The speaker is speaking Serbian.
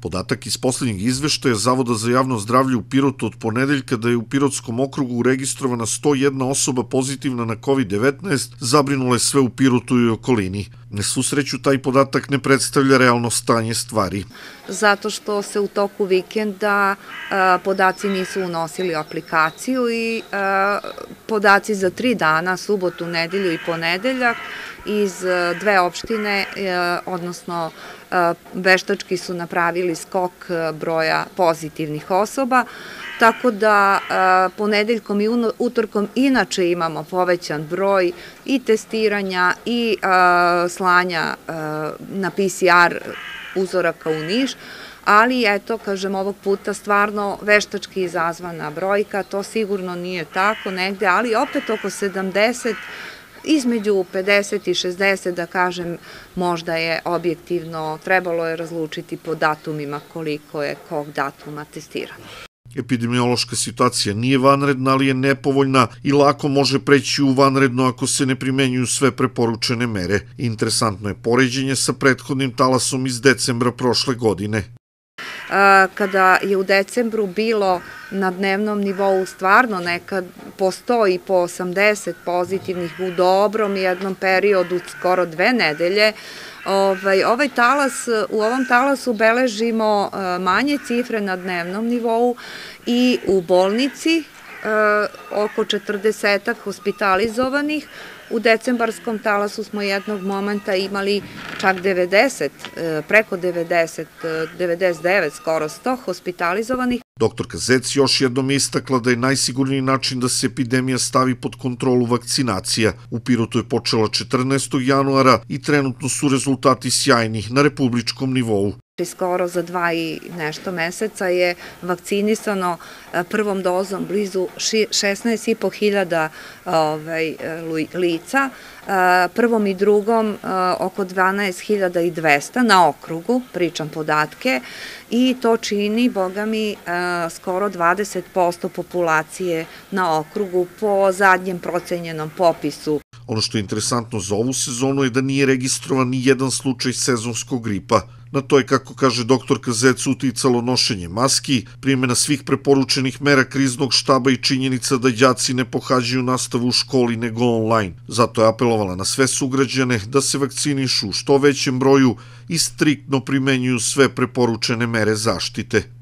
Podatak iz poslednjeg izveštaja Zavoda za javno zdravlje u Pirotu od ponedeljka da je u Pirotskom okrugu registrovana 101 osoba pozitivna na COVID-19 zabrinula je sve u Pirotu i okolini. Ne susreću taj podatak ne predstavlja realno stanje stvari. Zato što se u toku vikenda podaci nisu unosili u aplikaciju i podaci za tri dana, subotu, nedelju i ponedeljak, iz e, dve opštine, e, odnosno e, veštački su napravili skok broja pozitivnih osoba, tako da ponedeljkom i utorkom inače imamo povećan broj i testiranja i slanja na PCR uzoraka u Niš, ali eto, kažem, ovog puta stvarno veštački izazvana brojka, to sigurno nije tako negde, ali opet oko 70 između 50 i 60, da kažem, možda je objektivno, trebalo je razlučiti po datumima koliko je kog datuma testirano. Epidemiološka situacija nije vanredna, ali je nepovoljna i lako može preći u vanredno ako se ne primenjuju sve preporučene mere. Interesantno je poređenje sa prethodnim talasom iz decembra prošle godine kada je u decembru bilo na dnevnom nivou stvarno nekad po 100 i po 80 pozitivnih u dobrom jednom periodu, skoro dve nedelje, Ovaj, ovaj talas, u ovom talasu beležimo manje cifre na dnevnom nivou i u bolnici oko 40 hospitalizovanih, U decembarskom talasu smo jednog momenta imali čak 90, e, preko 90, 99, e, skoro 100 hospitalizovanih. Doktorka Zec još jednom istakla da je najsigurniji način da se epidemija stavi pod kontrolu vakcinacija. U Pirotu je počela 14. januara i trenutno su rezultati sjajni na republičkom nivou. Skoro za dva i nešto meseca je vakcinisano e, prvom dozom blizu 16,5 hiljada ovaj, lica, e, prvom i drugom e, oko 12.200 na okrugu, pričam podatke, i to čini, boga mi, skoro 20% populacije na okrugu po zadnjem procenjenom popisu. Ono što je interesantno za ovu sezonu je da nije registrovan ni jedan slučaj sezonskog gripa. Na to je, kako kaže doktorka Zec, uticalo nošenje maski, primjena svih preporučenih mera kriznog štaba i činjenica da đaci ne pohađaju nastavu u školi nego online. Zato je apelovala na sve sugrađane da se vakcinišu u što većem broju i striktno primenjuju sve preporučene mere zaštite.